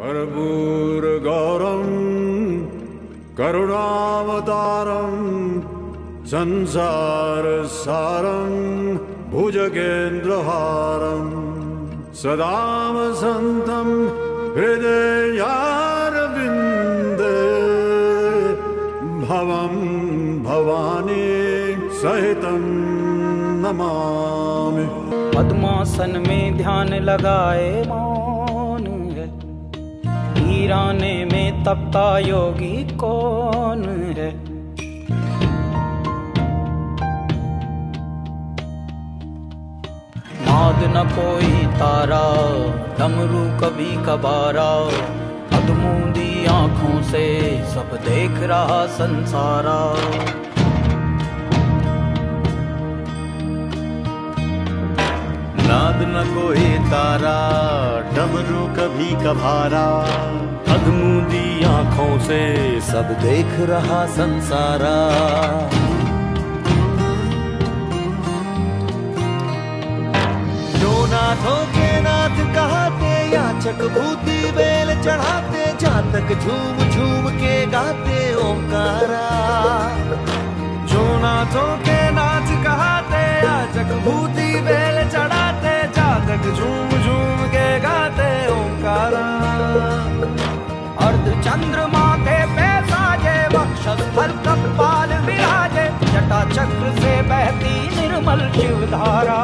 कर्पूरगौरम् करुणावतारम् संसारसारम् भुजगेन्द्रहारम् सदा वसन्तम् हृदयारविन्दे, भवं भवानी सहितं नमामि। पद्मासन में ध्यान लगाए है हीराने में तपता योगी कौन है? नाद न कोई तारा, डमरू कभी कबारा। अधमूंदी आँखों से सब देख रहा संसारा। नाद न कोई तारा, डमरू कभी कभारा। अधमूदी आँखों से सब देख रहा संसारा। जो नाथों के नाथ कहाते याचक, भूति बेल चढ़ाते, जातक झूम झूम के गाते ओंकारा से बहती निर्मल शिव धारा